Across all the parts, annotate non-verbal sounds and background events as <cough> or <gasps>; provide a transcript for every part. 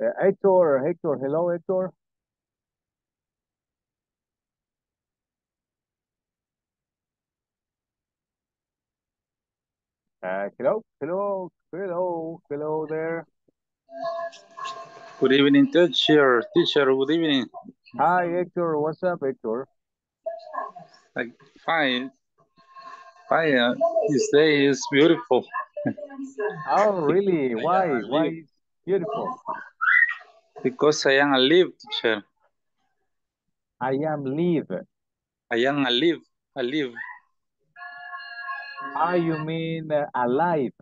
Uh, Hector, Hector, hello, Hector. Uh, hello, hello, hello, hello there. Good evening, teacher. Teacher, good evening. Hi, Hector. What's up, Hector? Like, fine. Fine. uh, this day is beautiful. Oh, really? <laughs> Why? Why is beautiful? Because I am alive, teacher. I am live. I am alive. Alive. Ah, you mean uh, alive?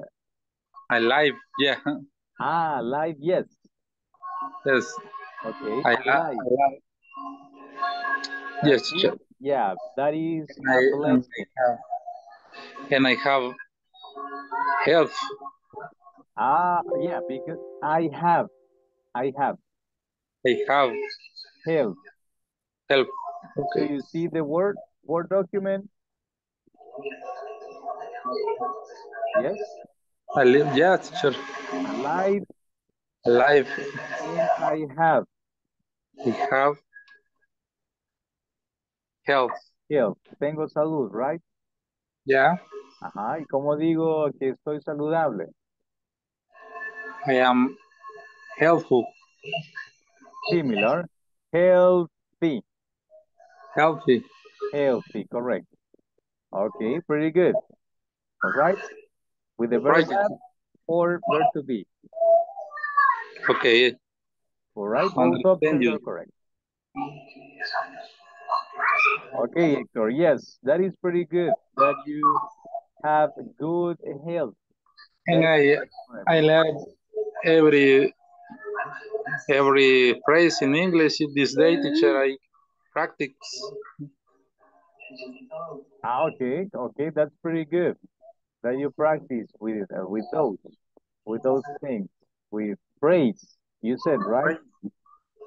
Alive. Yeah. Ah, alive, yes. Yes. Okay, I, alive. I, yes, teacher. Yeah, that is And I, a blessing. I and I have health. Ah, yeah, because I have, I have I have health. health. Do Okay. you see the word, word document? Yes, Alive. Yeah, teacher. Alive. and I have I have health. health. Tengo salud, right? Yeah. Ajá, ¿y cómo digo que estoy saludable? I am healthful. Similar. Healthy, Healthy. healthy, correct. Okay, pretty good. All right. With the verb Right. or verb to be. Okay. All right, both are correct. Okay, Hector, yes, that is pretty good that you have good health. And I. I learned every every phrase in English this day, teacher. I practice. Ah, okay, okay, that's pretty good that you practice with uh, with those with those things with praise. You said right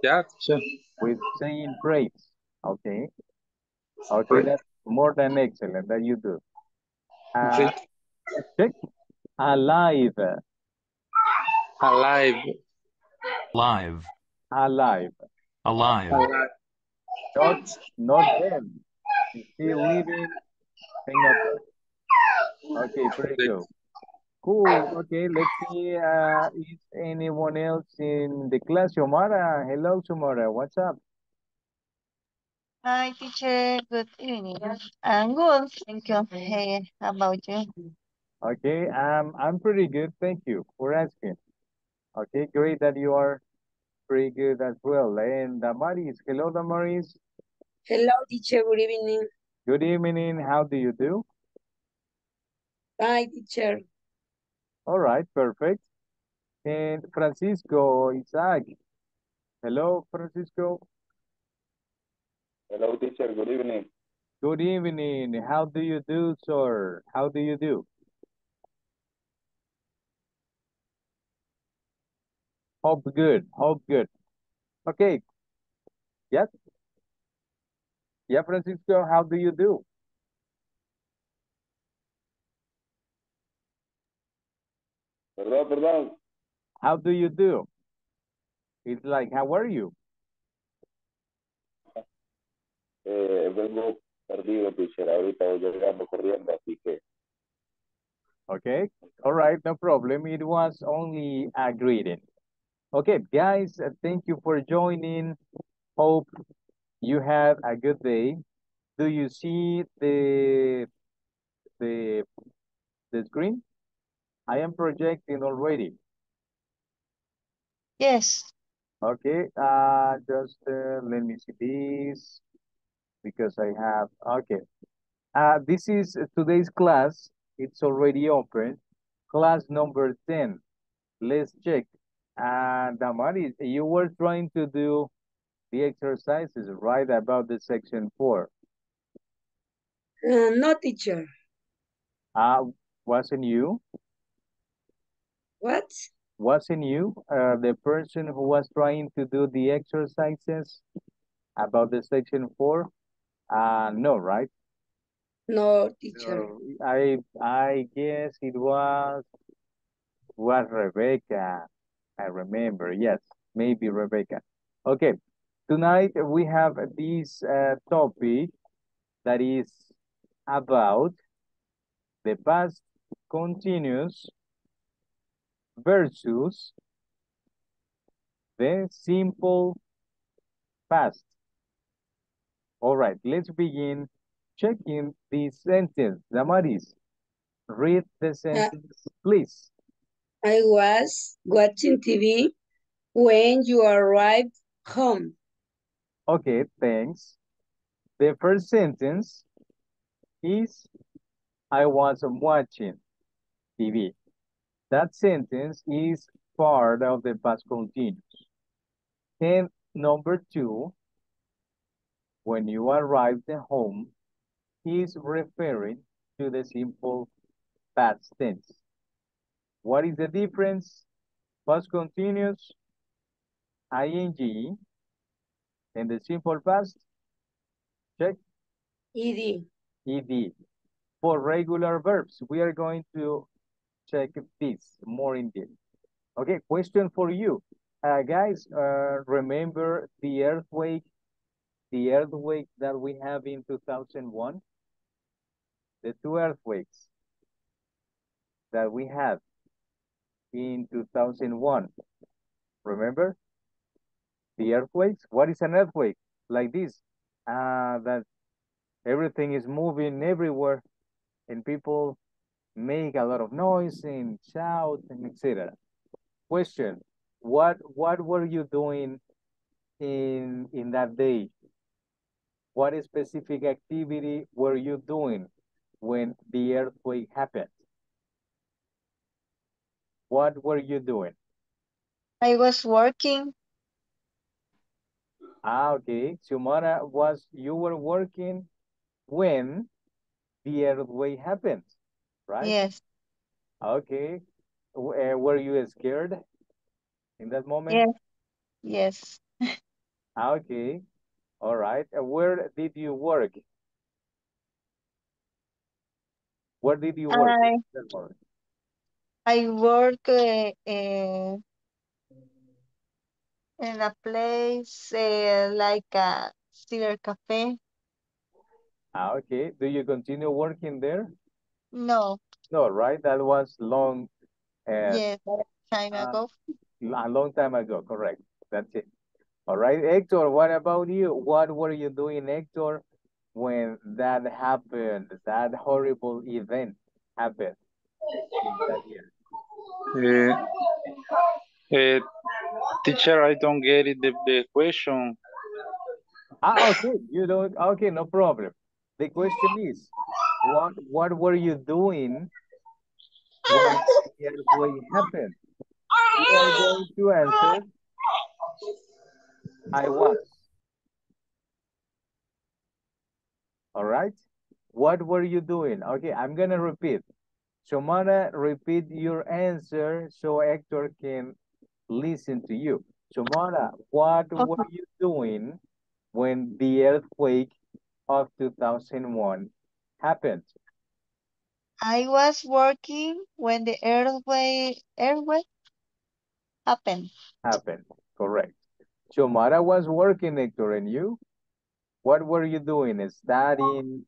Yeah, teacher. with saying praise. Okay, okay, that's more than excellent that you do. Uh, check alive, Alive. Live, alive, alive, Alive. not not dead. Still living, and not. Okay, pretty Okay. good. Cool. Okay, let's see. Uh, is anyone else in the class? Xiomara. Hello, Xiomara. What's up? Hi, teacher. Good evening. I'm good. Thank you. Hey, how about you? Okay, um, I'm pretty good. Thank you for asking. Okay, great that you are pretty good as well. And Damaris. Hello, Damaris. Hello, teacher. Good evening. Good evening. How do you do? Hi, teacher. All right, perfect. And Francisco Isaac. Hello, Francisco. Hello, teacher. Good evening. Good evening. How do you do, sir? How do you do? Hope good. Hope good. Okay. Yes. Yeah, Francisco, how do you do? Perdón, perdón. How do you do? It's like, how are you? Eh, vengo perdido, teacher. Ahorita voy llegando corriendo, así que Okay. All right, no problem. It was only a greeting. Okay, guys, uh, thank you for joining. Hope you have a good day. Do you see the the the screen? I am projecting already. Yes. Okay, uh, just uh, let me see this because I have, okay. Uh, this is today's class. It's already open. Class number 10. Let's check. And Damaris, you were trying to do the exercises, right, about the section four. Uh, no, teacher. Uh, wasn't you? What? Wasn't you uh, the person who was trying to do the exercises about the section four? Uh, no, right? No, teacher. So I I guess it was was Rebecca. I remember. Yes. Maybe Rebecca. Okay. Tonight we have this uh, topic that is about the past continuous versus the simple past. All right, let's begin checking the sentence. Damaris, read the sentence, please. I was watching TV when you arrived home. Okay, thanks. The first sentence is I was watching TV. That sentence is part of the past continuous. And number two, when you arrived at home, is referring to the simple past tense. What is the difference? Past continuous, ing, and the simple past, check, ED. ed. For regular verbs, we are going to check this more in depth. Okay, question for you. Uh, guys, uh, remember the earthquake, the earthquake that we have in 2001? The two earthquakes that we had in 2001. Remember? The earthquakes? What is an earthquake? Like this, uh, that everything is moving everywhere and people make a lot of noise and shout and etc. Question, what what were you doing in in that day? What specific activity were you doing when the earthquake happened? What were you doing? I was working. Ah, okay. Xiomara, was you were working when the earthquake happened, right? Yes. Okay. Uh, were you scared in that moment? Yes. Yes. Ah, Okay. All right. Uh, where did you work? Where did you work? I? I work uh, uh, in a place uh, like a cider cafe. Ah, okay. Do you continue working there? No. No, right? That was long, uh, Yes. Time ago. a long time ago. Correct. That's it. All right, Hector, what about you? What were you doing, Hector, when that happened, that horrible event happened in that year? Uh, uh, teacher, I don't get it, the, the question. Ah, okay, you don't, okay, no problem. The question is, what, what were you doing when the happened? You are going to answer, I was. All right? What were you doing? Okay, I'm gonna repeat. Xiomara, repeat your answer so Hector can listen to you. Xiomara, what were you doing when the earthquake of 2001 happened? I was working when the earthquake earthquake happened. Happened, correct. Xiomara was working, Hector, and you? What were you doing? Studying,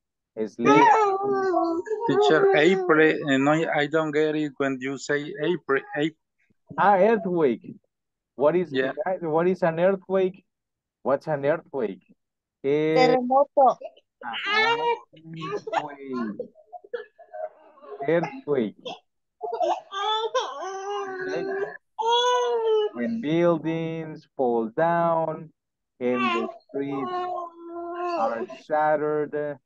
sleeping? Teacher, April, uh, no, I don't get it when you say April, April. Ah, earthquake. What is Yeah. what is an earthquake? What's an earthquake? Eh, Terremoto. ah, earthquake. Earthquake. Okay. When buildings fall down and the streets are shattered.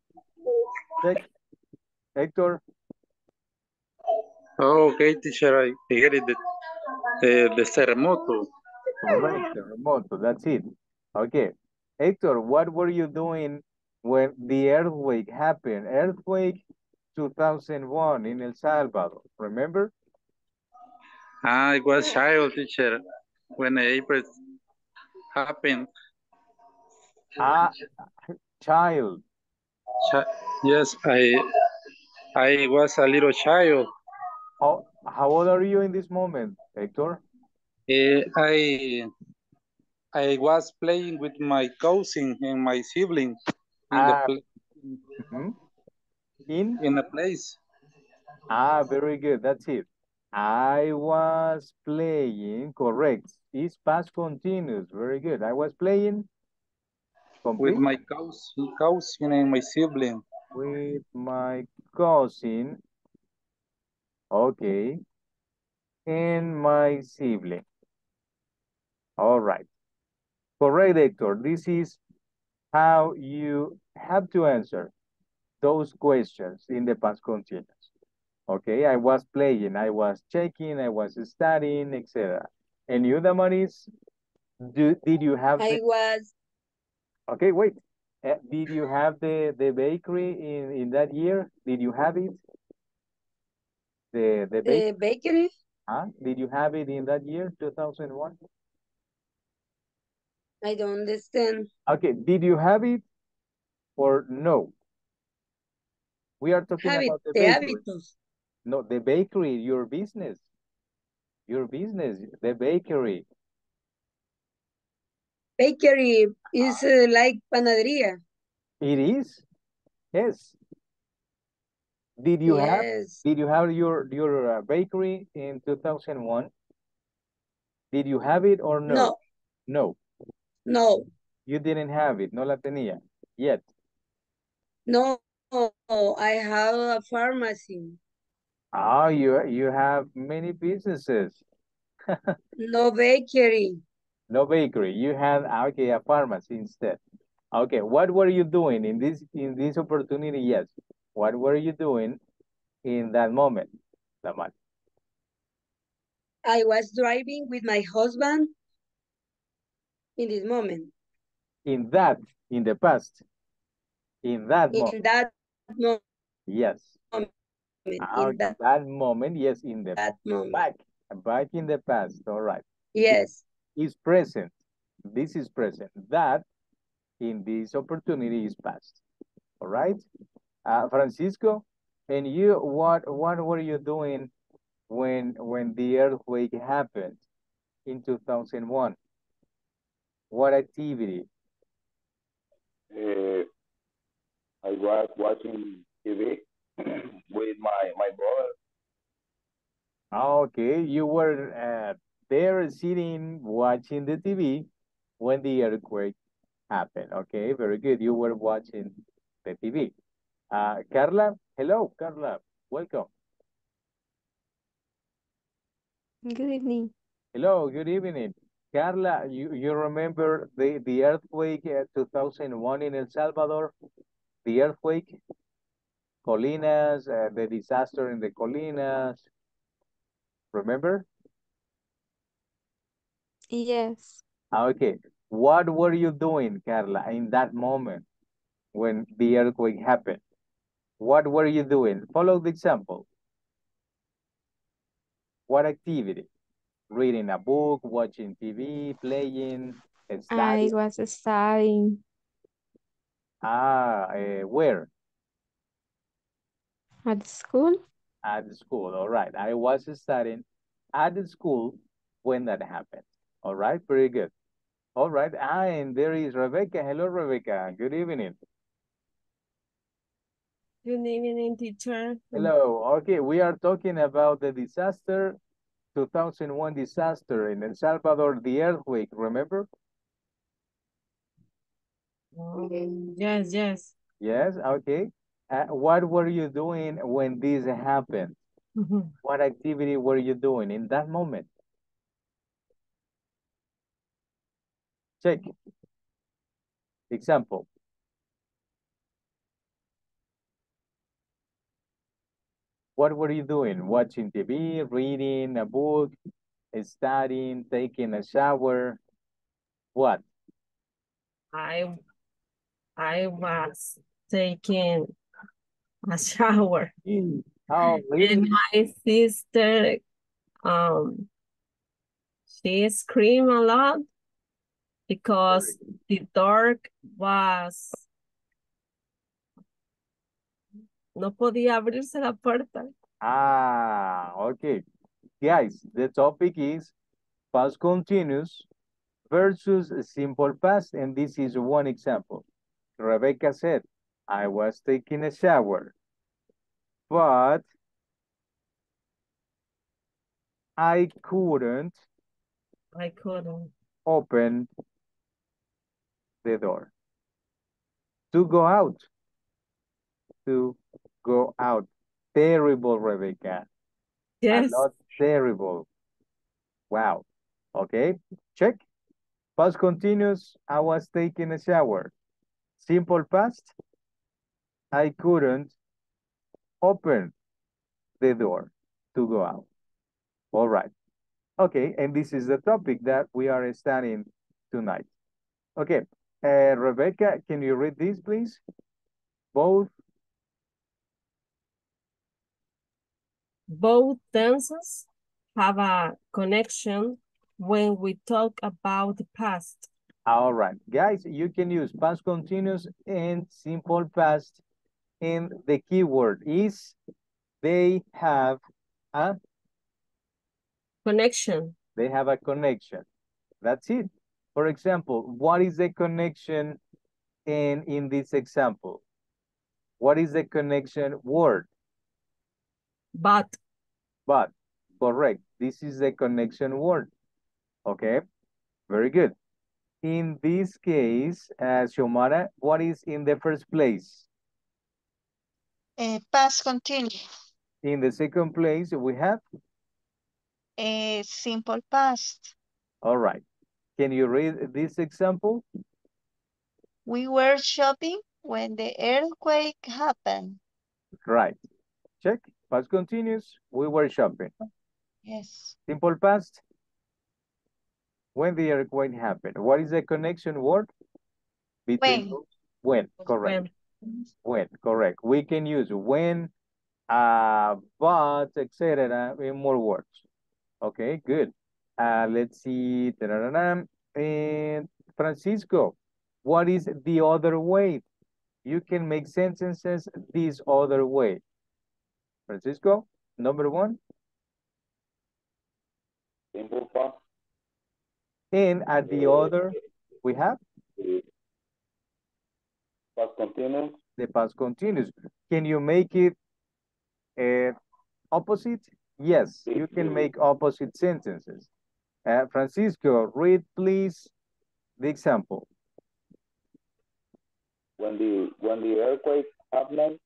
Check. Hector, Oh, okay, teacher, I get it, the, the, the terremoto. correct, terremoto, that's it. Okay. Hector, what were you doing when the earthquake happened? Earthquake 2001 in El Salvador, remember? I was child teacher when April happened. Ah, child. Chi- Yes, I I was a little child. How, how old are you in this moment, Hector? Eh, I I was playing with my cousin and my sibling in the Ah, pla- mhm. In? in a place. Ah, very good. That's it. I was playing, correct. It's past continuous. Very good. I was playing with my cousin, cousin and my sibling. With my cousin. Okay. And my sibling. All right. Correct, Hector. This is how you have to answer those questions in the past continuous. Okay, I was playing, I was checking, I was studying, etc. And you, Damaris, do, did you have I was, okay, wait. Uh, did you have the, the bakery in, in that year? Did you have it? The, the bakery, the bakery. huh? Did you have it in that year, 2001? I don't understand. Okay, did you have it or no? We are talking Habit, about the bakery. No, the bakery, your business. Your business, the bakery. Bakery is uh, like panadería. It is? Yes. Did you have Yes. did you have your your uh, bakery in 2001? Did you have it or no? No, No, no, you didn't have it. No la tenía yet. no. I have a pharmacy. Ah, you you have many businesses. <laughs> No bakery. No bakery. You had ah, okay a pharmacy instead. Okay, what were you doing in this in this opportunity? Yes. What were you doing in that moment, Damal? I was driving with my husband in this moment. In that, in the past, in that moment. In that moment. Yes. Ah, In that, that moment, yes, in the that moment. back, back in the past. All right. Yes. Is present. This is present. That in this opportunity is past. All right. Uh, Francisco, and you, what what were you doing when when the earthquake happened in 2001? What activity? Uh, I was watching TV <clears throat> with my my brother. Okay, you were uh, there sitting watching the TV when the earthquake happened. Okay, very good. You were watching the TV. Uh, Carla, hello, Carla, welcome. Good evening. Hello, good evening. Carla, you, you remember the, the earthquake uh, 2001 in El Salvador? The earthquake? Colinas, uh, the disaster in the Colinas. Remember? Yes. Ah, Okay. What were you doing, Carla, in that moment when the earthquake happened? What were you doing? Follow the example. What activity? Reading a book, watching TV, playing, studying. I was studying Ah, eh, where? at school. At school. All right. I was studying at the school when that happened. All right. Very good. All right. Ah, and there is Rebecca. Hello, Rebecca. Good evening. Good evening, teacher. Hello. Okay, we are talking about the disaster, 2001 disaster in El Salvador, the earthquake, remember? Um, Yes, yes. Yes, okay. Uh, what were you doing when this happened? Mhm. What activity were you doing in that moment? Check. Example. What were you doing? Watching TV, reading a book, studying, taking a shower? What? I I was taking a shower Oh, really? and my sister um she screamed a lot because the dark was no podía abrirse la puerta. Ah, okay. Guys, the topic is past continuous versus simple past, and this is one example. Rebecca said, I was taking a shower, but I couldn't I couldn't. open the door. To go out. To go out. Terrible, Rebecca. Yes. Not terrible. Wow. Okay, check. Past continuous, I was taking a shower. Simple past, I couldn't open the door to go out. All right. Okay, and this is the topic that we are studying tonight. Okay, uh, Rebecca, can you read this, please? Both, Both tenses have a connection when we talk about the past. all right. Guys, you can use past continuous and simple past, and the keyword is they have a, Connection. they have a connection. That's it. For example, what is the connection in, in this example? What is the connection word? But But, correct. This is the connection word. Okay, very good. In this case, uh, Xiomara, what is in the first place? Eh, past continuous. In the second place, we have, A simple past. all right. Can you read this example? We were shopping when the earthquake happened. Right. Check. Past continuous, we were shopping. Yes. Simple past, when the earthquake happened. What is the connection word? Between When. those? When, correct. when When, correct. We can use when, uh, but, etc. in more words. Okay, good. Uh, let's see. And Francisco, what is the other way? You can make sentences this other way. Francisco, number one. Simple past. And at the eh, other, we have Past continuous. the past continuous. Can you make it uh, opposite? Yes, you can make opposite sentences. Uh, Francisco, read please the example. When the when the earthquake happened,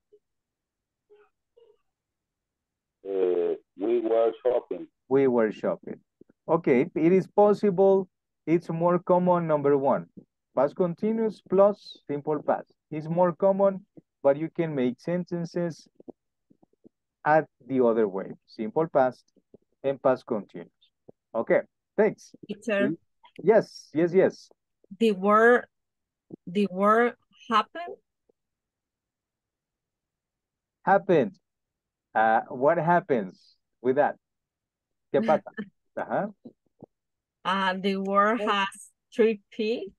uh, we were shopping. We were shopping. Okay, it is possible. It's more common, number one. Past continuous plus simple past. It's more common, but you can make sentences at the other way. Simple past and past continuous. Okay, thanks. teacher, Yes, yes, yes. the word, the word happen, Happened. Uh, what happens with that? ¿Qué <laughs> pasa? Ajá. uh, the word has three P.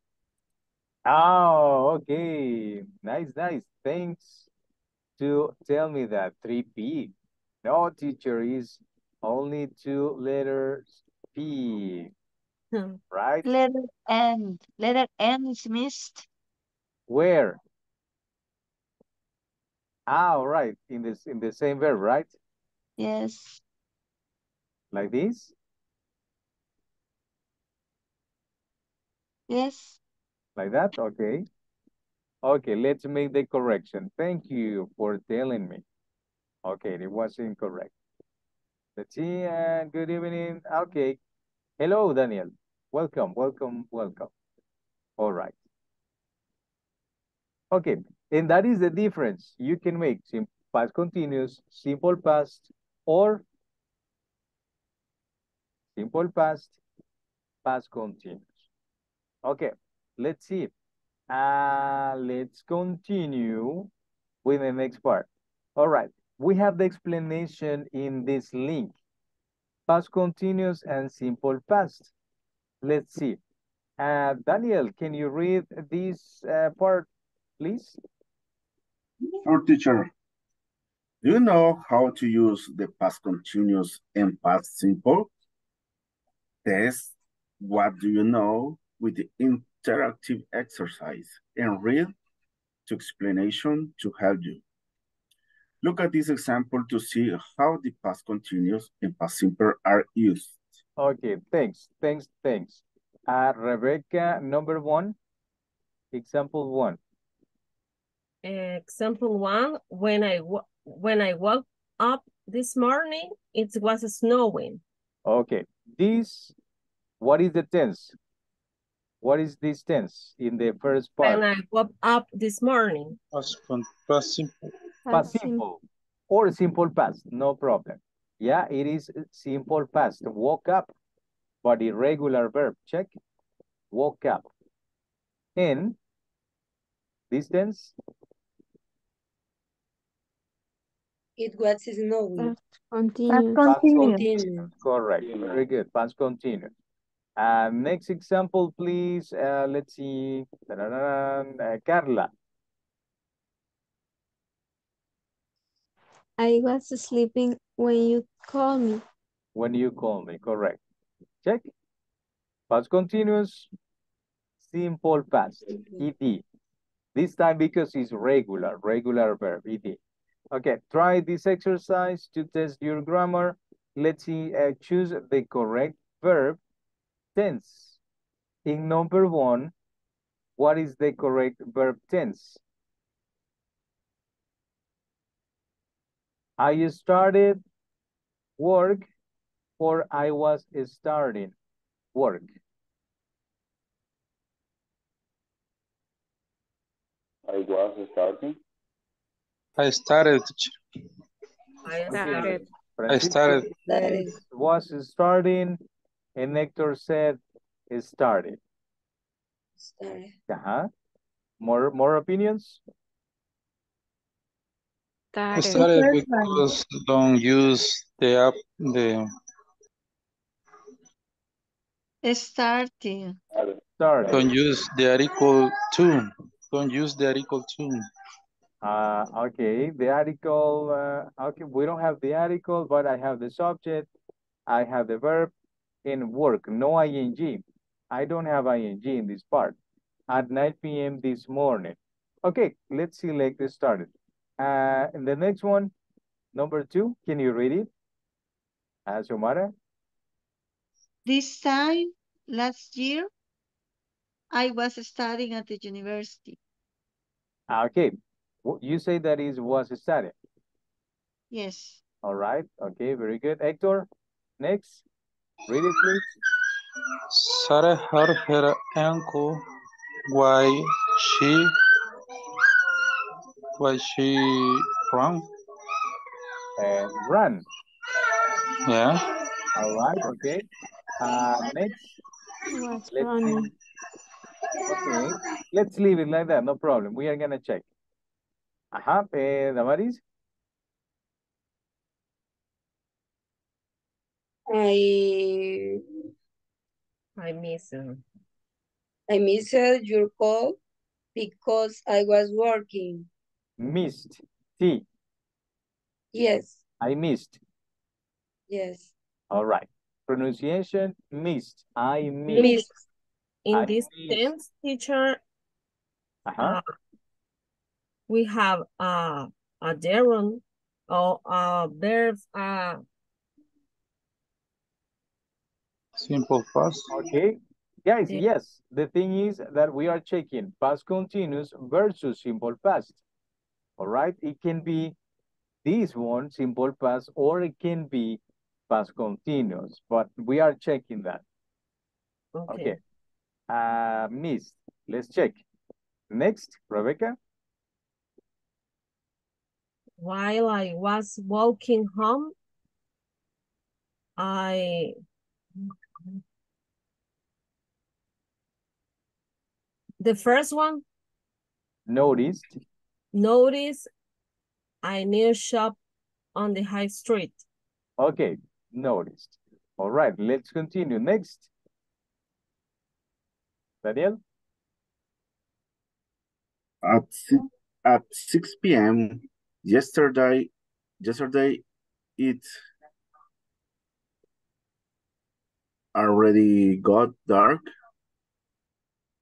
Oh, okay. Nice, nice. Thanks to tell me that 3P. No, teacher, is only two letters P, right? Letter N. Letter N is missed. Where? Ah, all right. In this in the same verb, right? Yes. Like this? Yes. Like that? Okay. Okay, let's make the correction. Thank you for telling me. Okay, it was incorrect. See, and good evening. Okay. Hello, Daniel. Welcome, welcome, welcome. All right. Okay, and that is the difference. You can make sim past continuous, simple past, or simple past, past continuous. Okay, let's see. Uh, let's continue with the next part. All right, we have the explanation in this link. Past continuous and simple past. Let's see. Uh, Daniel, can you read this uh, part, please? Sure, teacher. Do you know how to use the past continuous and past simple? Test, what do you know with the interactive exercise and read to explanation to help you. Look at this example to see how the past continuous and past simple are used. Okay, thanks, thanks, thanks. Uh, Rebecca, number one, example one. Example one, when I when I woke up this morning, it was snowing. Okay, this, what is the tense? What is this tense in the first part? When I woke up this morning. Past, con- past simple. Past simple or simple past, no problem. Yeah, it is simple past. Woke up, but irregular verb. Check. Woke up. In distance. It was snowing. Continuous. past continuous. continuous. Correct. Very good. Past continuous. Uh, next example, please. Uh, let's see. Ta-da-da-da. Uh, Carla. I was sleeping when you called me. When you call me. Correct. Check. Past continuous. Simple past. ED. This time because it's regular, regular verb, ed. Okay, try this exercise to test your grammar. Let's see, uh, choose the correct verb tense. In number one, what is the correct verb tense? I started work or I was starting work. I was starting. I started. I Started. I started. That is was starting and Hector said started. started. Uh-huh. More more opinions? I Started. started because don't use the app, the Starting. Started. don't use the article two. Don't use the article two. Uh, okay, the article, uh, okay, we don't have the article, but I have the subject, I have the verb in work, no ing. I don't have ing in this part. At 9 p.m. this morning. Okay, let's select the started. Uh, and the next one, number two, can you read it? Uh, Xiomara? This time last year, I was studying at the university. Ah, Okay, you say that is was studied. Yes. All right, okay, very good. Hector, next, read it please. Sarah hurt her ankle while she while she ran. Uh, run. Yeah. All right, okay. Uh, next, Was let's running. see. Okay, let's leave it like that, no problem. We are gonna check. Ajá, eh, Damaris, I I miss it. I missed your call because I was working. Missed. T, Yes, I missed. yes. All right. Pronunciation, missed. I missed. Missed. In I this missed. tense, teacher, Ajá. uh, we have uh, a gerund or a verb, uh, Simple past. Okay. Guys, Yeah. yes, the thing is that we are checking past continuous versus simple past. All right. It can be this one, simple past, or it can be past continuous, but we are checking that. okay. Okay. Uh, missed. Let's check. Next, Rebecca. While I was walking home, I the first one Noticed. Noticed a new shop on the high street. Okay, noticed. All right, let's continue. Next. Daniel? At si- at 6 p.m. yesterday, yesterday it already got dark.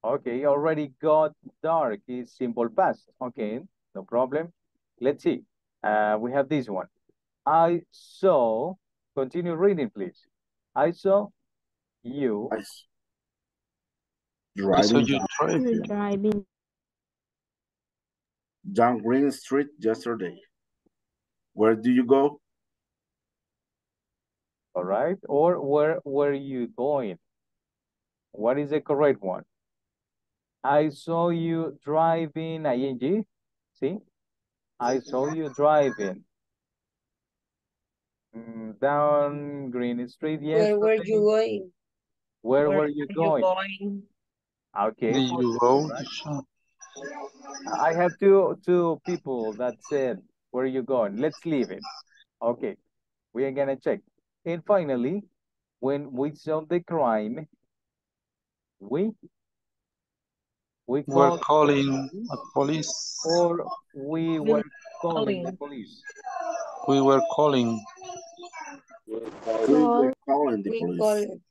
Okay, already got dark is simple past. Okay, no problem. Let's see. Uh, we have this one. I saw, continue reading, please. I saw you I s- I saw driving you down. You're driving. down Green Street yesterday. Where do you go? all right? Or where were you going? What is the correct one? I saw you driving ing. See? I saw you driving mm, down Green Street Where were you going? Where Where were you are you going? going? Okay, Did you go? right. teacher? I have two two people that said where are you going. Let's leave it. Okay, we are gonna check. And finally, when we saw the crime, we we We're calling a police. or we We were were calling the police. We were calling. We're We calling, were calling the police.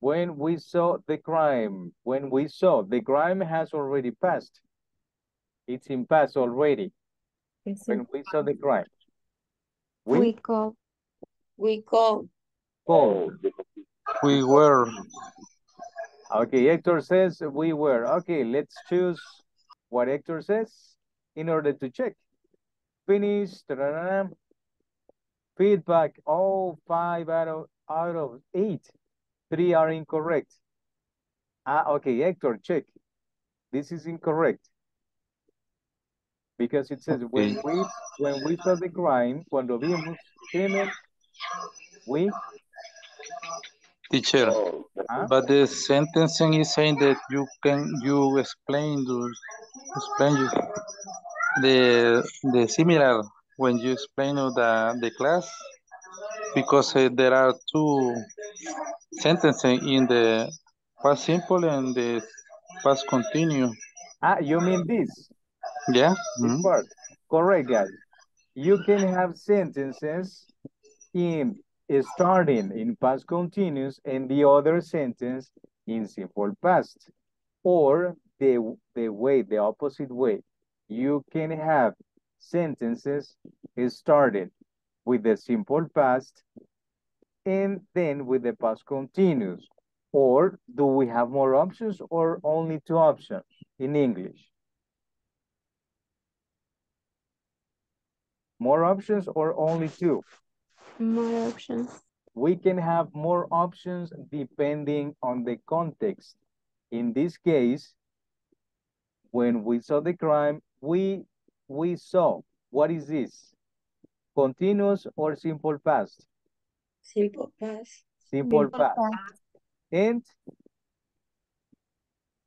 When we saw the crime, when we saw the crime has already passed. It's in past already. It's When we saw the crime, We we call. We call. called. the police. We were. Okay, Hector says we were. Okay, let's choose what Hector says in order to check. Finish. ta-da-da-da. Feedback. Oh, five out of out of eight. Three are incorrect. Ah, okay, Hector, check. This is incorrect. Because it says when we when we saw the crime, cuando vimos crimen, we Teacher, Oh, but the sentencing is saying that you can you explain to explain you the the similar when you explain the the class because uh, there are two sentencing in the past simple and the past continue. ah, you mean this? Yeah. This mhm. part. Correct, guys. You can have sentences in starting in past continuous and the other sentence in simple past. Or the, the way, the opposite way. You can have sentences starting with the simple past and then with the past continuous. Or do we have more options or only two options in English? More options or only two? More options. We can have more options depending on the context. In this case, when we saw the crime, we we saw, what is this? Continuous or simple past? Simple past. Simple Simple past. past. And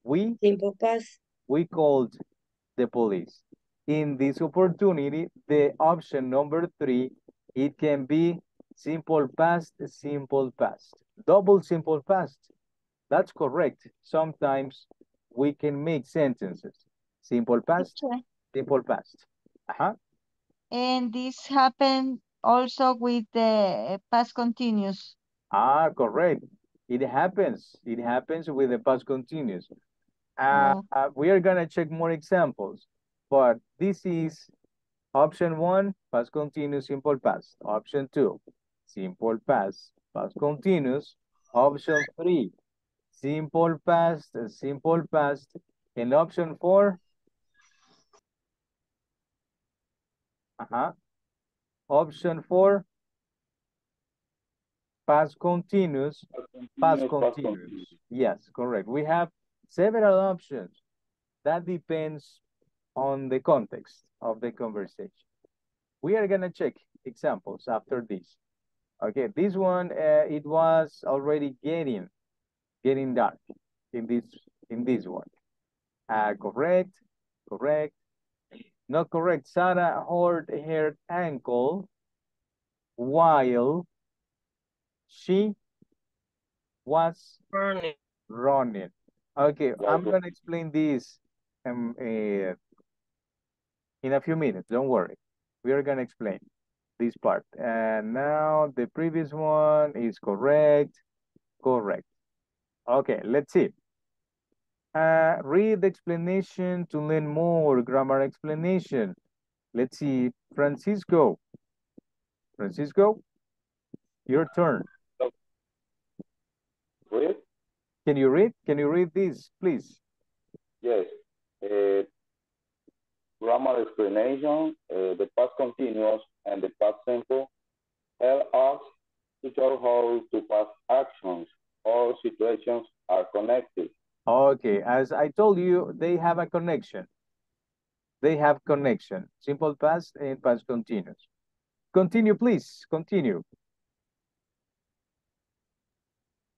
we Simple past. we called the police. In this opportunity, the option number three, it can be simple past, simple past, double simple past. That's correct. Sometimes we can make sentences. Simple past, Teacher, simple past. Uh-huh. And this happened also with the past continuous. Ah, correct. It happens. It happens with the past continuous. Uh, uh, we are gonna check more examples, but this is option one, past continuous, simple past. Option two, simple past, past continuous. Option three, simple past, uh, simple past. And option four, uh-huh. Option four, past continuous, past Continuous, past continuous. continuous. Yes, correct. We have several options. That depends on the context of the conversation. We are gonna check examples after this. Okay, this one, uh, it was already getting, getting dark in this, in this one. Uh, correct, correct. Not correct. Sarah hurt her ankle while she was Running. running. Okay, I'm Okay. gonna explain this um, uh, in a few minutes. Don't worry. We are gonna explain this part. And now the previous one is correct. Correct. Okay, let's see. Uh, read the explanation to learn more grammar explanation. Let's see, Francisco. Francisco, your turn. Read? Can you read? Can you read this, please? Yes. Uh, grammar explanation, uh, the past continuous and the past simple help us to show how to past actions or situations are connected. Okay, as I told you, they have a connection. They have connection. Simple past and past continuous. Continue, please. Continue.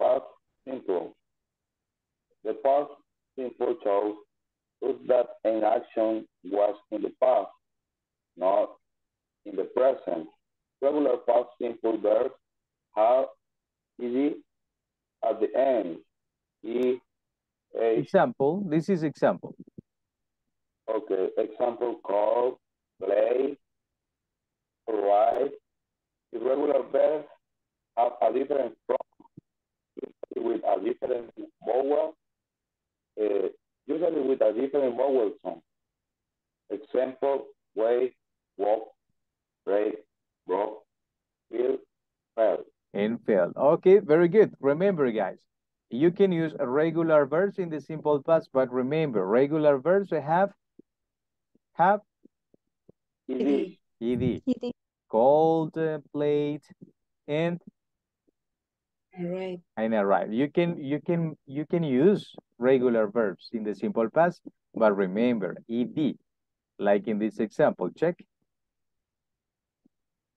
Past simple. The past simple shows us that an action was in the past, not in the present. Regular past simple verbs have ed at the end. E, H, Example, this is example. okay, example call, play, write. Irregular verbs have a different form with a different vowel, uh, usually with a different vowel sound. Example, wait, walk, break, broke, feel, fell. And failed. Okay, very good. Remember, guys, you can use a regular verbs in the simple past, but remember, regular verbs have have Ed, ed. Eating. Cold, uh, played, and All right. and arrive. You can you can you can use regular verbs in the simple past, but remember ed, like in this example. Check.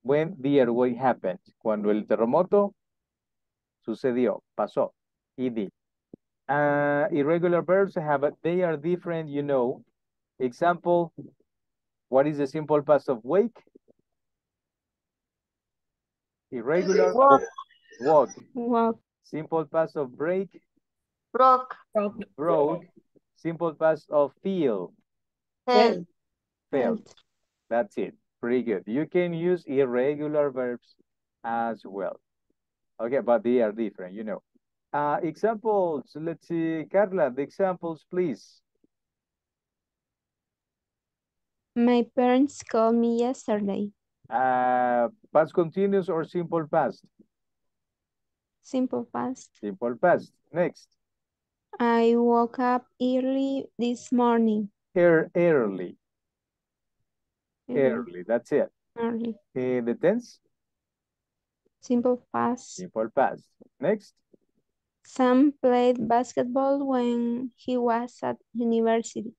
When the earthquake happened, cuando el terremoto sucedió, pasó. Ed. Uh, irregular verbs have a, they are different, you know. Example, what is the simple past of wake? Irregular Walk, walk. Walk. Simple past of break, broke, Broke. broke. Simple past of feel, fell, failed. Felt. That's it. Pretty good. You can use irregular verbs as well. Okay, but they are different, you know. Uh, examples, let's see, Carla, the examples, please. My parents called me yesterday. Uh, past continuous or simple past? Simple past. Simple past. Next, I woke up early this morning. Ear early, Early. early, that's it. Early. Uh, the tense, Simple past. simple past. Next, Sam played basketball when he was at university.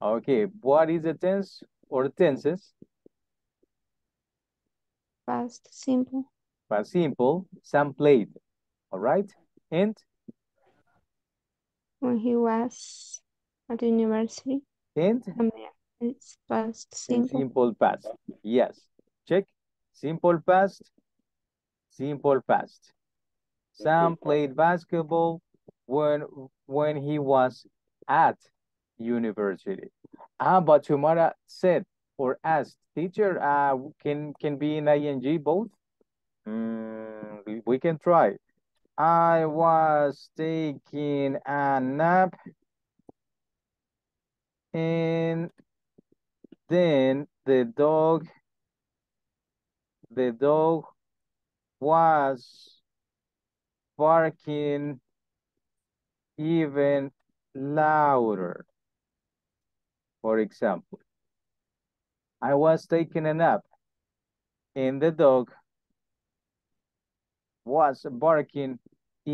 okay, what is the tense or tenses? Past simple. Past simple, Sam played, all right? And When he was at university. and It's past simple. simple past. Yes. Check. Simple past. Simple past. Sam played basketball when when he was at university. Ah, but Xiomara said or asked, teacher, uh, can can be in ing both? Mm, we can try. I was taking a nap and then the dog the dog was barking even louder. For example, I was taking a nap and the dog was barking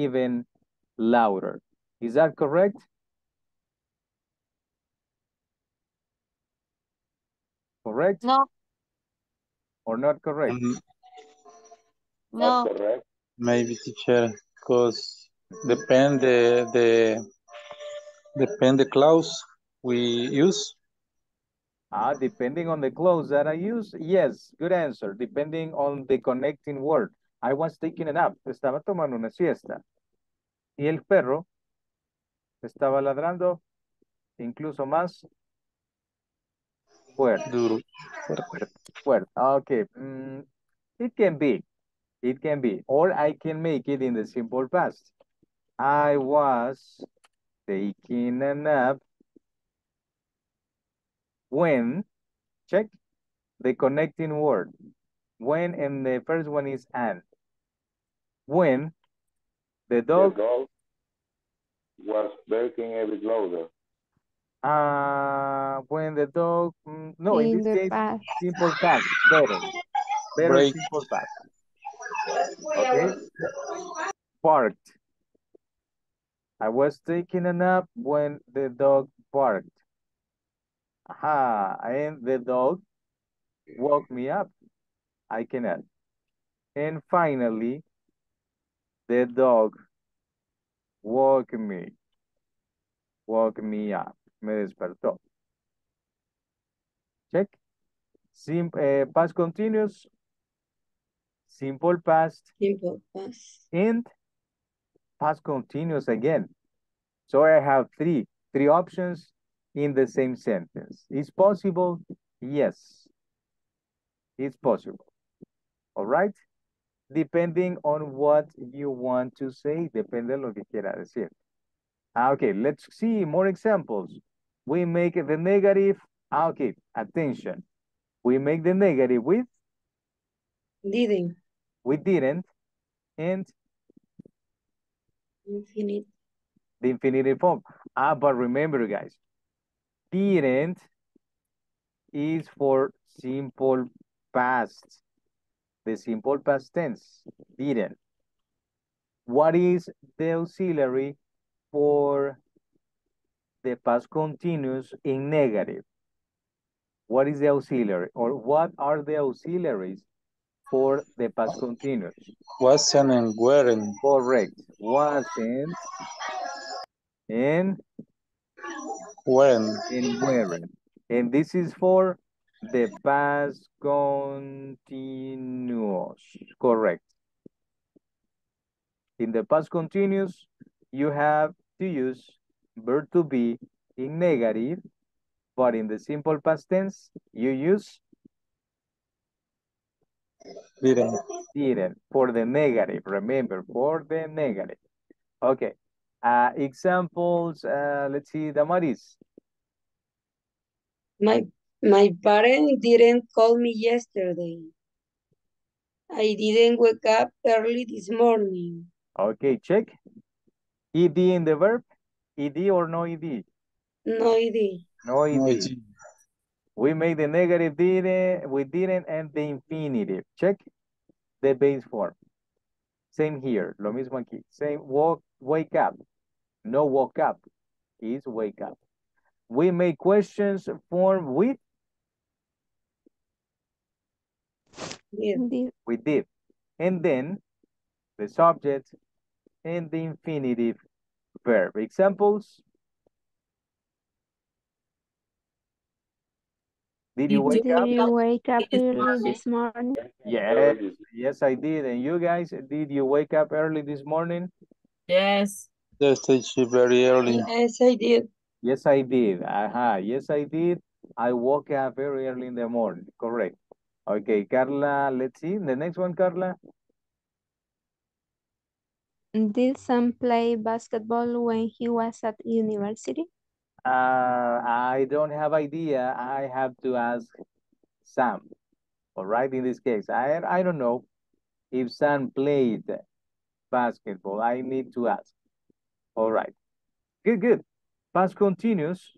even louder. Is that correct? Correct no, or not correct? Mm, no, That's correct. Maybe teacher, because depend the the depend the clause we use. Ah, depending on the clause that I use, yes, good answer. Depending on the connecting word. I was taking a nap, estaba tomando una siesta. Y el perro estaba ladrando incluso más fuerte, Duro. fuerte, fuerte. Okay, mm, it can be, it can be. Or I can make it in the simple past. I was taking a nap when, check the connecting word. When and the first one is and. When the The dog, dog was barking every louder. uh, when the dog, mm, no, in In this the case, past. simple past, better, better Break. simple past. Okay, barked. I was taking a nap when the dog barked. Aha, and the dog woke me up. I can add. And finally, the dog woke me. Woke me up. Me despertó. Check. Sim eh, past continuous, simple past, Simple past. and past continuous again. So I have three, three options in the same sentence. Is possible? Yes. It's possible. All right? Depending on what you want to say, depende de lo que quiera decir. Ah, Okay, let's see more examples. We make the negative, ah, okay, attention. We make the negative with, Didn't. we didn't, and Infinite. the infinitive form. Ah, but remember, guys, didn't is for simple past. The simple past tense, didn't. What is the auxiliary for the past continuous in negative? What is the auxiliary or what are the auxiliaries for the past continuous? Wasn't and weren't. Correct. Wasn't and When. and weren't. And this is for the past continuous. Correct. In the past continuous, you have to use verb to be in negative, but in the simple past tense, you use Didn't. didn't for the negative. Remember, for the negative. Okay. Uh, examples, uh, let's see, Damaris. My my parents didn't call me yesterday. I didn't wake up early this morning. Okay, check. ED in the verb? ED or no ED? No idea. No ED. No, it- We made the negative didn't, we didn't, and the infinitive. Check the base form. Same here, lo mismo aquí. Same, walk, wake up. No woke up, is wake up. We make questions form with, Did. Did. we did. And then the subject and the infinitive verb. Examples? Did you Did wake Did up? you wake up early this morning? Yes, yes, I did. And you guys, did you wake up early this morning? Yes. They stay very early. Yes, I did. Yes, I did. Aha, yes, I did. I woke up very early in the morning. Correct. Okay, Carla, let's see. The next one, Carla. Did Sam play basketball when he was at university? Uh, I don't have idea. I have to ask Sam. All right, in this case, I I don't know if Sam played basketball. I need to ask. All right. Good, good. Past continuous.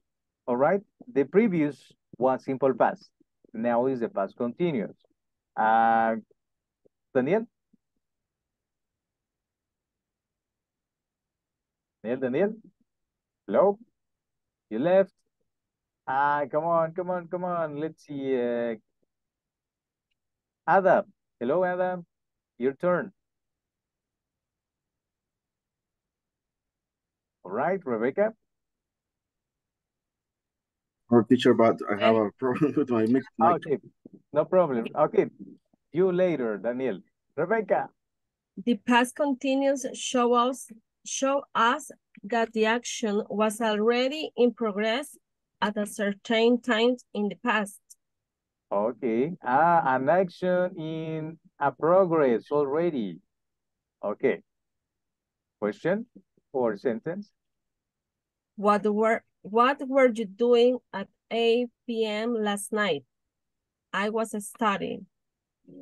All right. The previous was simple past. Now is the past continuous. Uh, Daniel? Daniel, Daniel? Hello? You left? Ah, come on, come on, come on. Let's see. Uh, Adam. Hello, Adam. Your turn. All right, Rebecca. Or teacher, but I have a problem <laughs> with my mic. mic. Okay, no problem. Okay, you later, Daniel. Rebecca. The past continuous show us show us that the action was already in progress at a certain time in the past. Okay, ah, an action in a progress already. Okay. Question or sentence? What were what were you doing at 8 p.m. last night? I was studying.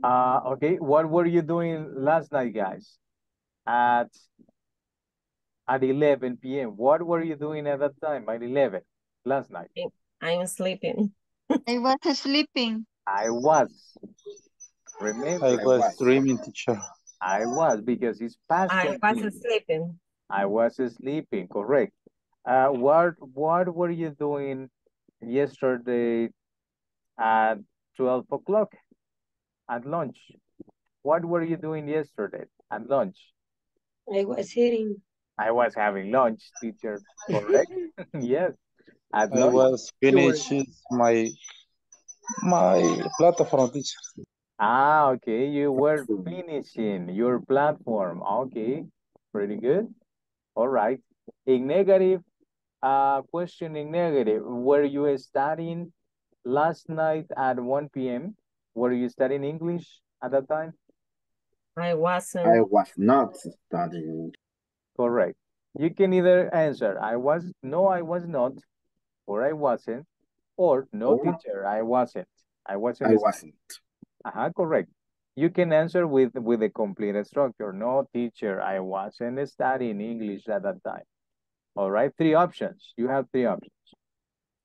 Uh, okay, what were you doing last night, guys? At at 11 p.m. What were you doing at that time? At 11 last night. I'm sleeping. <laughs> I was sleeping. I was. Remember, I was dreaming, teacher. I was because it's past I was continuous. sleeping. I was sleeping, correct. Uh, what what were you doing yesterday at 12 o'clock at lunch? What were you doing yesterday at lunch? I was eating. I was having lunch, teacher, correct? <laughs> yes. At I lunch, was you were- finishing my my platform, teacher. Ah, okay. You were finishing your platform. Okay, pretty good. All right. In negative, uh, question in negative. Were you studying last night at 1 p.m.? Were you studying English at that time? I wasn't. I was not studying. Correct. You can either answer, I was, no, I was not, or I wasn't, or no, Or- teacher, I wasn't. I wasn't. I stu- wasn't. Uh-huh, correct. You can answer with with a complete structure. No, teacher, I wasn't studying English at that time. All right, three options. You have three options.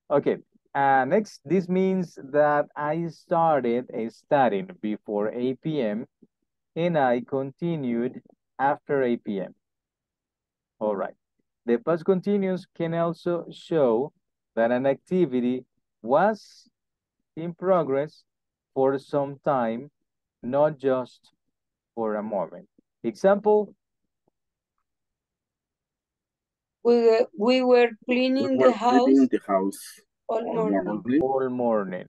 Okay. Uh, next, this means that I started a studying before 8 p.m. and I continued after 8 p.m. All right. The past continuous can also show that an activity was in progress for some time, not just for a moment. Example, We were, we were We cleaning were the house cleaning the house all all morning. morning. all morning.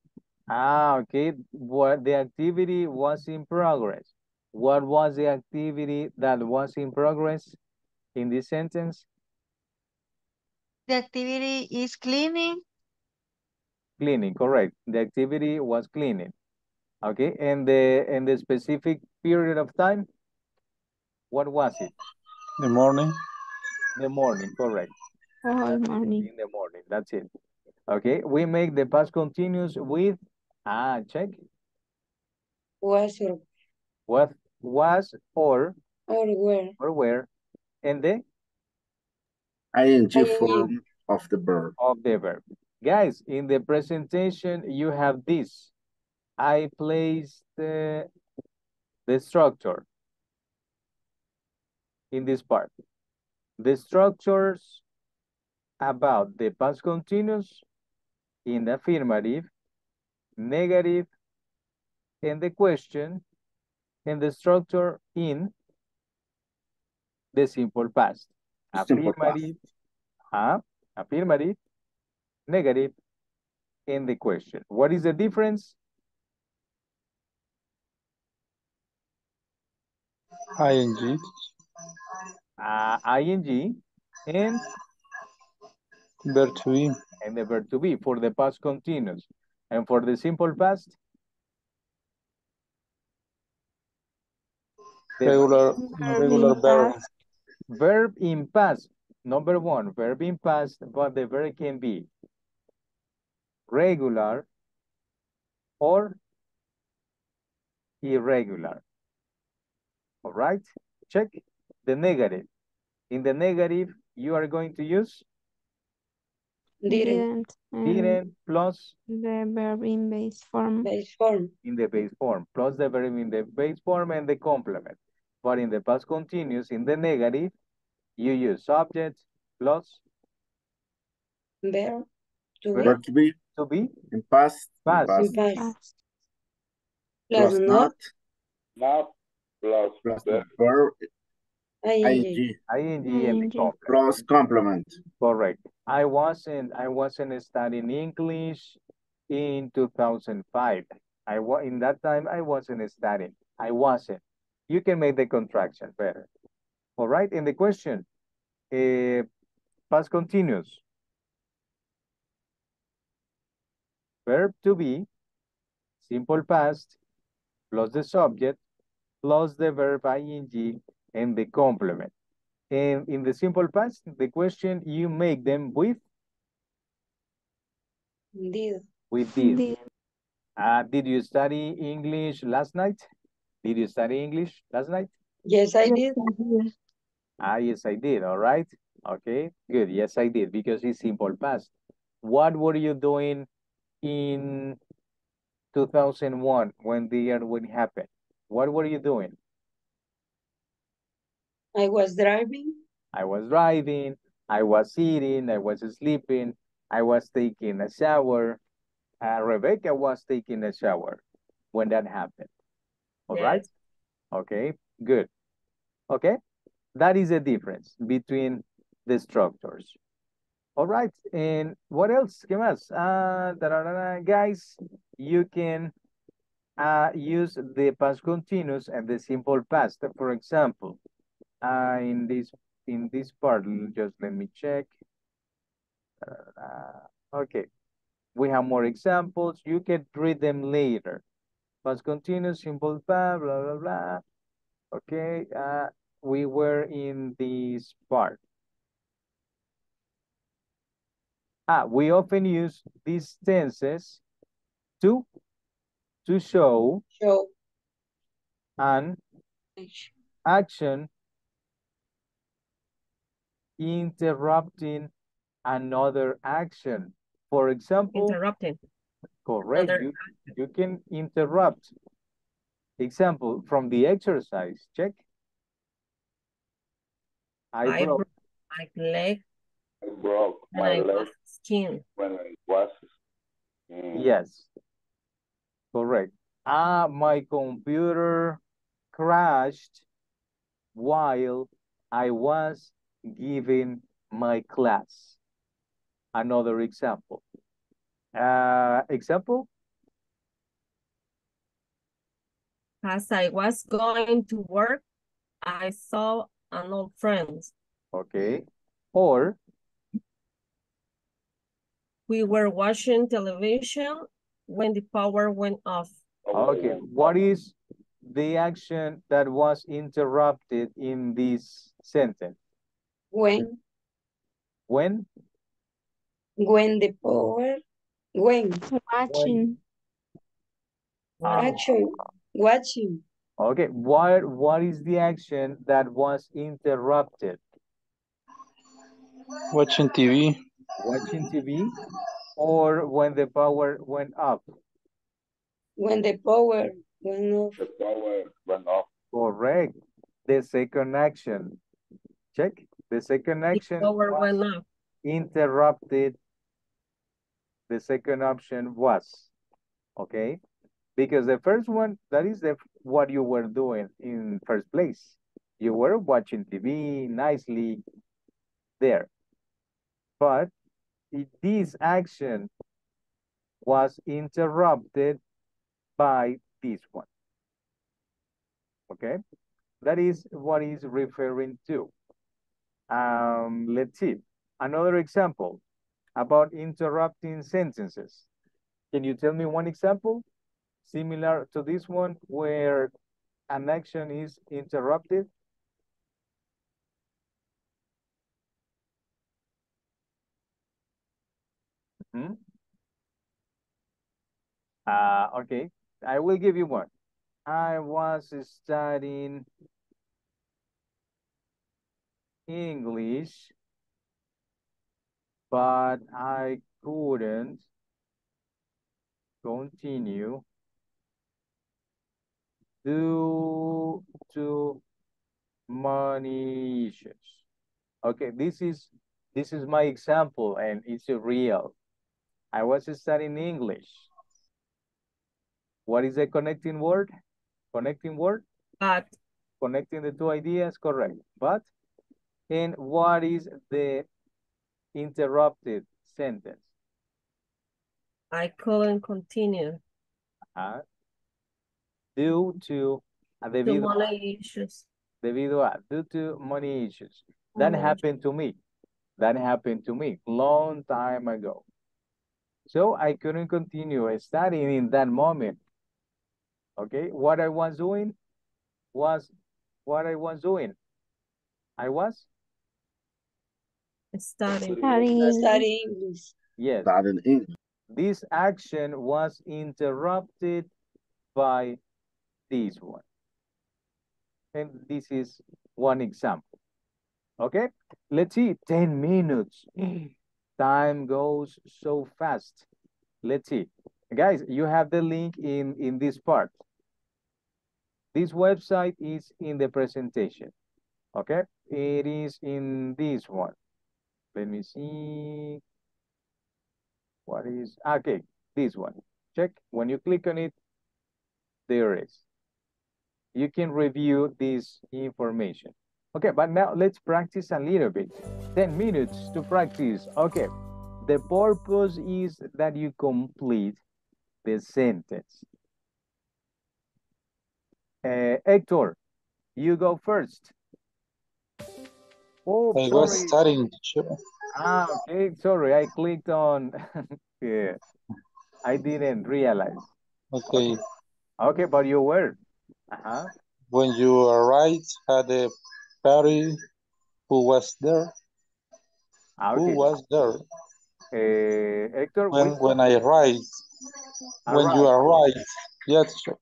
Ah, okay. What the activity was in progress. What was the activity that was in progress in this sentence? The activity is cleaning. Cleaning, correct. The activity was cleaning. Okay, and the and the specific period of time, what was it? The morning. The morning, correct. All morning. In the morning, that's it. Okay, we make the past continuous with, ah, check, Was or, what was or, or where. or where, and the ing ING. form of the verb. of the verb. Guys, in the presentation, you have this. I placed the, the structure in this part. The structures about the past continuous in the affirmative, negative, and the question, and the structure in the simple past. Simple past. Affirmative, huh? affirmative, negative, and the question. What is the difference? ing. Uh, ing and, Verb to be. and the verb to be for the past continuous. And for the simple past? The Regular, Verb regular verb. past. verb in past, number one, verb in past, but the verb can be regular or irregular. All right, check the negative. In the negative, you are going to use Didn't. Mm. Didn't. plus The verb in base form. Base form. in the base form, plus the verb in the base form and the complement. But in the past continuous, in the negative, you use subject plus Verb. To be. Verb to be to be in past. Past. past, Past. Past. Plus plus not. Not plus plus the verb ING. ing ing and ING. complement. plus complement. Correct. I wasn't I wasn't studying English in 2005. I was in that time I wasn't studying. I wasn't. You can make the contraction better. All right. In the question, uh, past continuous. Verb to be, simple past, plus the subject, plus the verb ing and the complement. And in the simple past, the question you make them with Did. with did. Did. Uh, did you study English last night? Did you study English last night? Yes, I did. Ah, yes, I did. All right. Okay, good. Yes, I did because it's simple past. What were you doing in 2001 when the earthquake happened? What were you doing? I was driving. I was driving, I was eating, I was sleeping, I was taking a shower. Uh, Rebecca was taking a shower when that happened. All right. Yes. Okay, good. Okay, that is the difference between the structures. All right, and what else? ¿Qué más? Uh, tararara, guys, you can uh, use the past continuous and the simple past. For example, uh, in this in this part, just let me check. Uh, okay, we have more examples. You can read them later. Past continuous, simple past, blah blah blah. Okay, uh, we were in this part. Ah, we often use these tenses to to show Show. an action interrupting another action. For example, Interrupting. correct, another you, you can interrupt. Example, from the exercise, check. I I broke, broke my leg I broke my I leg was skinned. when I was mm, yes, correct. Ah, my computer crashed while I was giving my class. Another example. Uh, example, As I was going to work, I saw an old friend. okay. Or, We were watching television when the power went off. okay, what is the action that was interrupted in this sentence? When, When? when the power, when, Watching. action, watching, Okay, what, what is the action that was interrupted? Watching TV. Watching TV or when the power went up? when the power went off. the power went off. Correct. The second action. Check. The second The action power was went off. interrupted. The second option was, okay? Because the first one, that is the what you were doing in first place. You were watching TV nicely there. But this action was interrupted by this one. Okay? That is what is referring to. Um, let's see. Another example about interrupting sentences. Can you tell me one example similar to this one where an action is interrupted? Hmm? Uh, okay, I will give you one. I was studying English, but I couldn't continue due to money issues. Okay, this is this is my example and it's real. I was studying English. What is the connecting word? Connecting word? But Connecting the two ideas, correct. But, and what is the interrupted sentence? I couldn't continue Ah, Due to, uh, the debido, money issues. debido a, due to money issues. That Money happened to me. That happened to me long time ago. So I couldn't continue studying in that moment. Okay, what I was doing was what I was doing. I was Study. Studying. Study English. Yes. That English. This action was interrupted by this one. And this is one example. Okay, let's see, 10 minutes. <clears throat> Time goes so fast. Let's see. Guys, you have the link in, in this part. This website is in the presentation. Okay, it is in this one. Let me see. What is, okay, this one. Check, when you click on it, there is. You can review this information. Okay, but now let's practice a little bit. 10 minutes to practice. Okay, the purpose is that you complete the sentence. Uh, Hector, you go first. Oh, I was sorry. studying. teacher. Ah, okay, sorry, I clicked on, <laughs> yeah, I didn't realize. Okay. Okay, but you were. Uh-huh. When you arrived at the party, who was there? Ah, Who was there? uh, Hector, When when I arrived. When you arrived? Yes, teacher.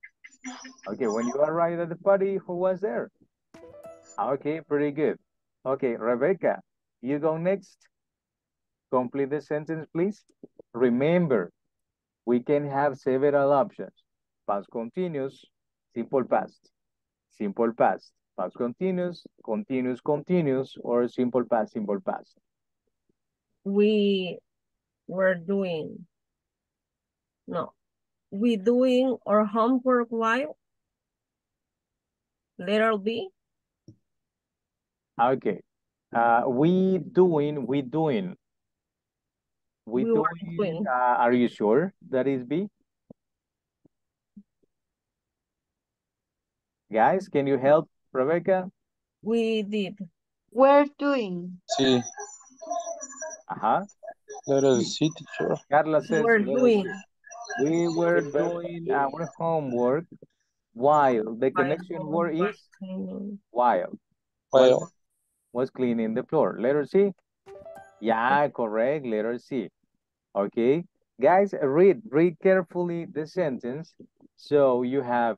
Okay, when you arrived at the party, who was there? Okay, pretty good. Okay, Rebecca, you go next. Complete the sentence, please. Remember, we can have several options. Past continuous, simple past, simple past, past continuous, continuous continuous, or simple past, simple past. We were doing. No. We doing our homework while. Letter B. Okay. Uh, we doing, we doing. We We doing, doing. uh, are you sure that is B? Guys, can you help Rebecca? We did. We're doing. Sí. Uh-huh. Letter C, teacher. Carla says, We're doing. we were doing our homework while the connection word is while Well, was cleaning the floor. Letter C. Yeah, correct. Letter C. Okay. Guys, read, read carefully the sentence so you have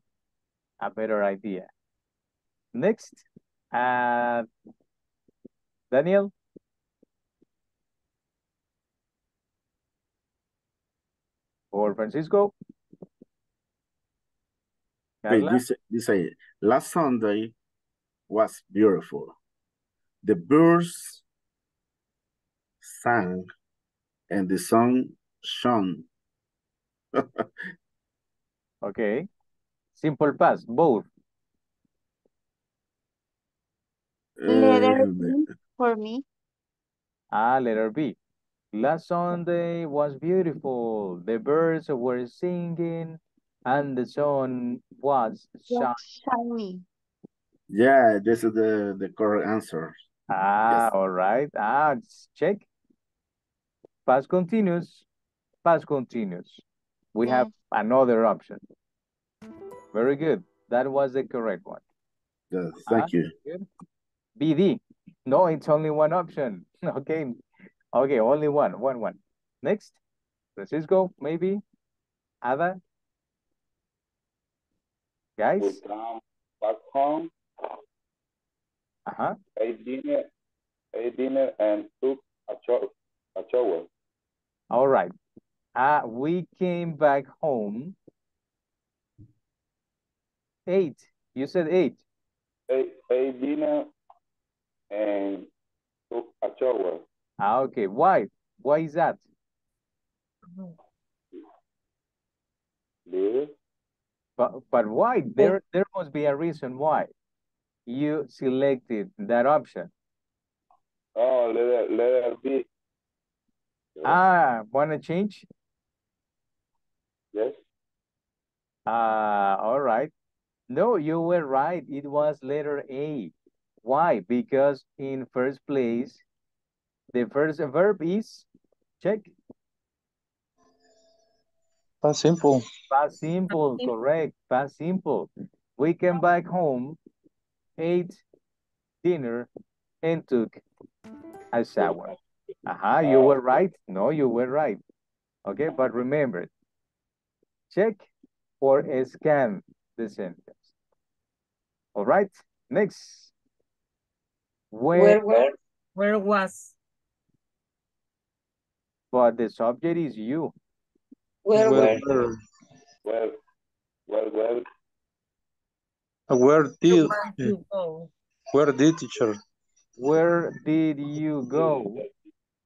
a better idea. Next, uh, Daniel. Or Francisco. Carla? this, this say, last Sunday was beautiful. The birds sang and the sun shone. <laughs> Okay. Simple past, both. Letter Um, B for me. Ah, letter B. Last Sunday was beautiful. The birds were singing and the sun was shining. Yeah, this is the, the correct answer. Ah, Yes. all right. Ah, check. Past continuous. Past continuous. We have another option. Very good. That was the correct one. Yes, Ah, thank you. good. BD. No, it's only one option. <laughs> Okay. Okay, only one. One, one. Next. Francisco, maybe. Ada. Guys. We come back home, Uh-huh. ate dinner, a dinner and took a shower. A shower. All right. Uh, we came back home. Eight. You said eight. A, ate dinner and took a shower. Ah, okay. Why? Why is that? But but why? There there must be a reason why you selected that option. Oh, letter, letter B. Ah, wanna change? Yes. Ah, all right. No, you were right. It was letter A. Why? Because in first place, the first verb is check. That's simple. Past simple, simple. correct. Past simple. We came back home, ate dinner, and took a shower. Aha, you were right. No, you were right. Okay, but remember, check or scan the sentence. All right, next. Where, When, where? Where was? but the subject is you. Where, Where, where? where, Well, well, well, where did, Where you go? where did teacher? Where did you go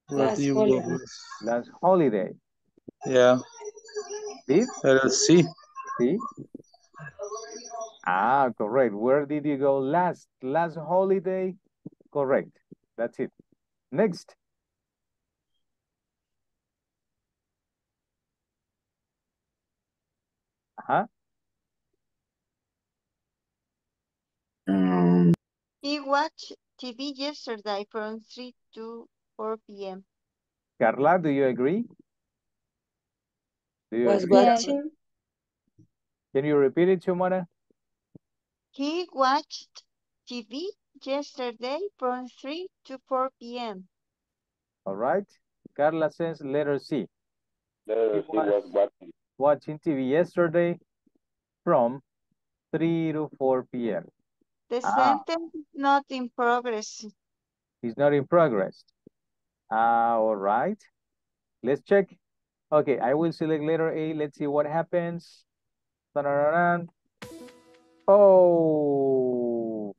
Where Last did you go? holiday. last holiday? Yeah, Did? let's see. See? Ah, correct. Where did you go last? Last holiday? Correct. That's it. Next. Uh-huh. Um, He watched TV yesterday from 3 to 4 p.m. Carla, do you agree? Do you Was agree? Watching? Can you repeat it, Xiomara? He watched TV yesterday from 3 to 4 p.m. All right. Carla says letter C. there she was watching. Watching TV yesterday from 3 to 4 p.m. The Ah. sentence is not in progress. It's not in progress. Ah, all right. Let's check. Okay, I will select letter A. Let's see what happens. Ta-da-da-dan. Oh,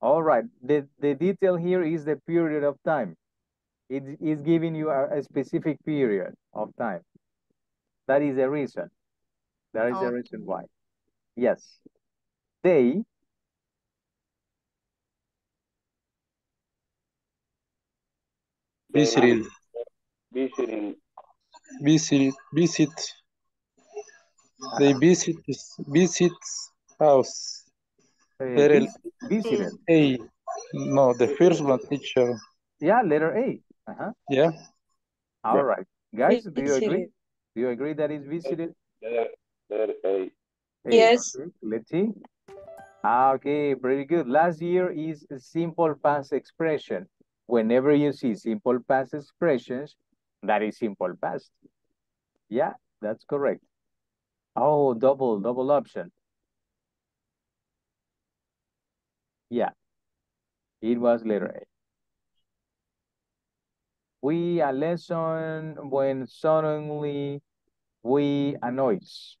all right. The, the detail here is the period of time. It is giving you a, a specific period of time. That is the reason. That is the reason why. Yes. They They Visited, visiting visit, visit. They visit, visit house. uh, Letter vis- visited. A. No, the first one teacher. Yeah, letter A. Uh-huh. Yeah, All right. Guys, do you agree? Do you agree that is visited? letter, letter A. A, Yes. okay, Let's see. Ah, Okay, pretty good. Last year is a simple past expression. Whenever you see simple past expressions, that is simple past. Yeah, that's correct. Oh, double, double option. Yeah, it was letter A. We a lesson when suddenly we a noise.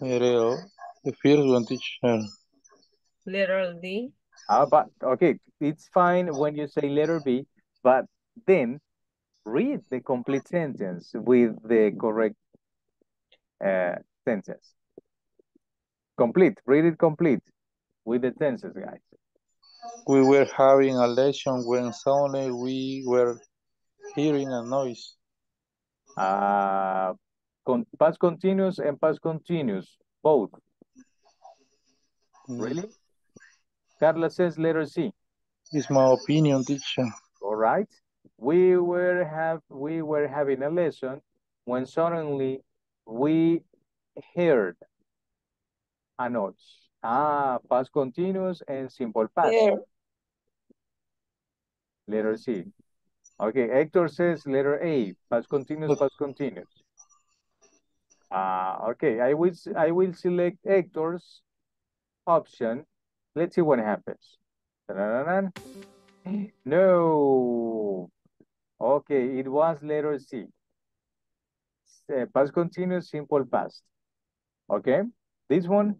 letter, the first one teacher. Letter D. Ah, but okay, it's fine when you say letter B, but then read the complete sentence with the correct uh, sentence. Complete, read it complete with the tenses, guys. We were having a lesson when suddenly we were hearing a noise. Uh, con past continuous and past continuous, both. Mm, Really? Carla says letter C. It's my opinion, teacher. All right. We were have we were having a lesson when suddenly we heard a noise. Ah, past continuous and simple past. There. Letter C. Okay, Hector says letter A, past continuous, But- past continuous. Ah, okay, I will s- I will select Hector's option. Let's see what happens. Ta-da-da-dan. <gasps> No. Okay, it was letter C. past continuous, simple past. Okay, this one.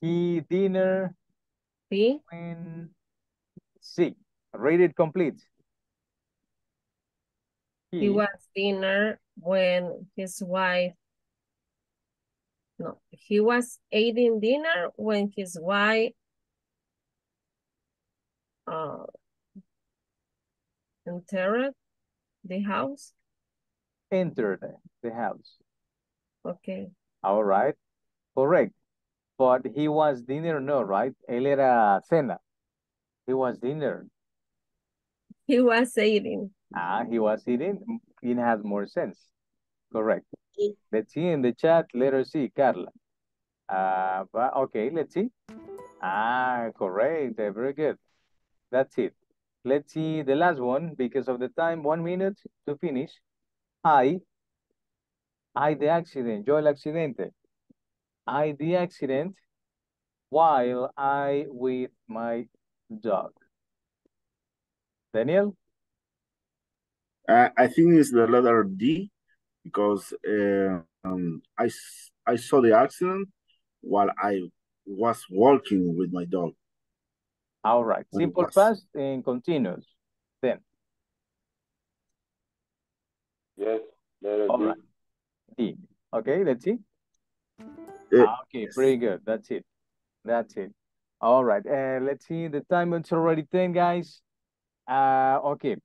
He dinner B. when C. Read it complete. He was dinner when his wife. No, he was eating dinner when his wife. Uh, entered the house. entered the house. Okay. All right, correct. But he was dinner, no, right? Él era cena. He was dinner. He was eating. Ah, he was eating. It has more sense. Correct. C. Let's see in the chat, letter C, Carla. Uh, but okay, let's see. Ah, correct. Very good. That's it. Let's see the last one because of the time. One minute to finish. I, I the accident, yo el accidente. I the accident while I with my dog. Daniel? Uh, I think it's the letter D because uh, um, I, s- I saw the accident while I was walking with my dog. All right. Simple was- past and continuous. Then, Yes, letter all D. right. D. Okay, let's see. Uh, Ah, Okay, pretty good. That's it. That's it. All right. Uh, let's see. The time it's already 10, guys. Uh, okay.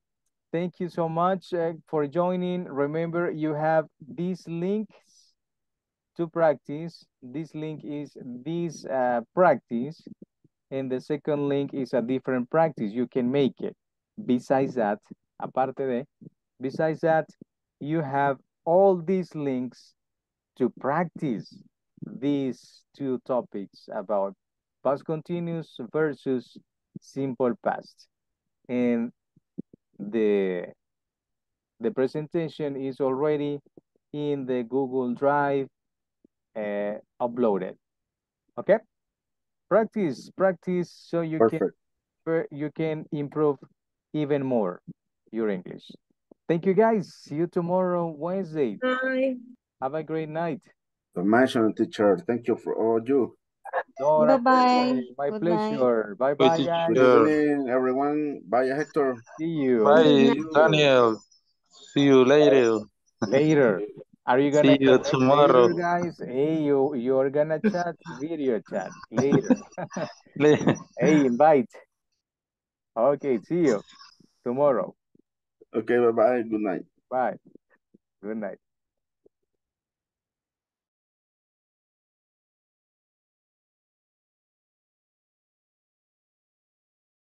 Thank you so much uh, for joining. Remember, you have these links to practice. This link is this uh, practice, and the second link is a different practice. You can make it. Besides that, aparte de, besides that, you have all these links to practice these two topics about past continuous versus simple past. And the the presentation is already in the Google Drive uh, uploaded. Okay? Practice, practice so you can perfect. per- you can improve even more your English. Thank you guys. See you tomorrow Wednesday. Bye. Have a great night. The mention teacher, thank you for all you. Dora, Bye-bye. My Good pleasure. Bye Bye, bye guys. Good Sure. evening, everyone. Bye, Hector. See you Bye. Daniel. See you later. later. Are you gonna See you tomorrow. later, guys? Hey, you you're gonna chat video chat <laughs> later. Hey, invite. Okay, see you tomorrow. Okay, bye-bye. Good night. Bye. Good night.